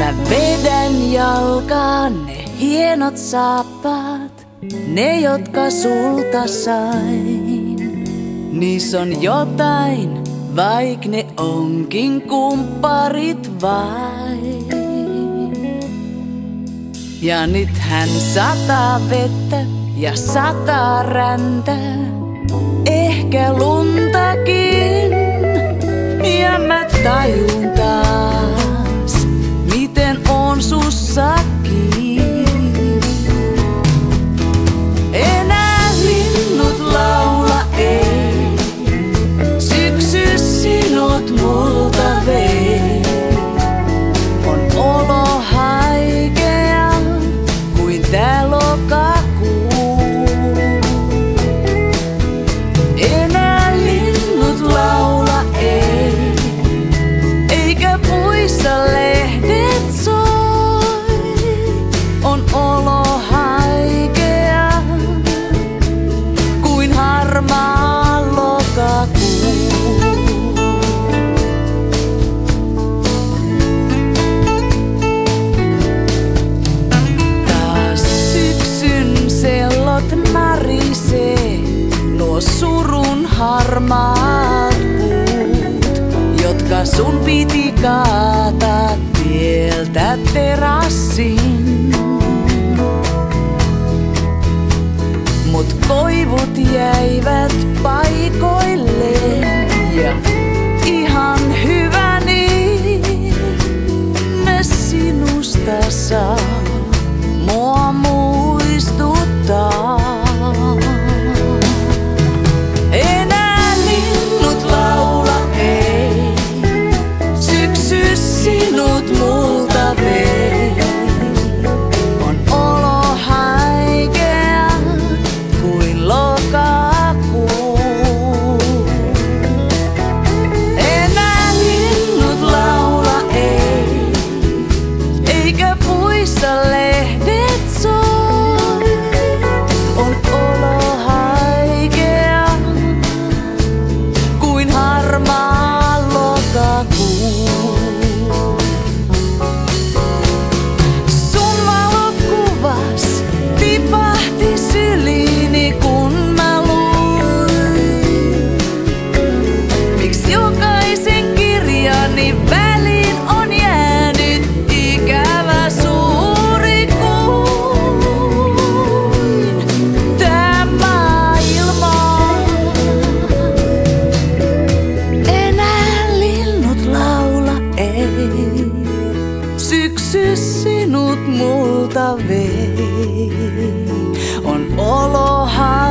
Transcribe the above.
Mä vedän jalkaan ne hienot saappaat, ne jotka sulta sain. Niis on jotain, vaik ne onkin kumpparit vain. Ja nyt hän sataa vettä ja sataa räntä, ehkä luntakin. Ja mä tajun narisee, nuo surun harmaat puut, jotka sun piti kaataa tieltä terassin. Mut koivut jäivät paikalle. Syksy sinut multa vei, on olohan.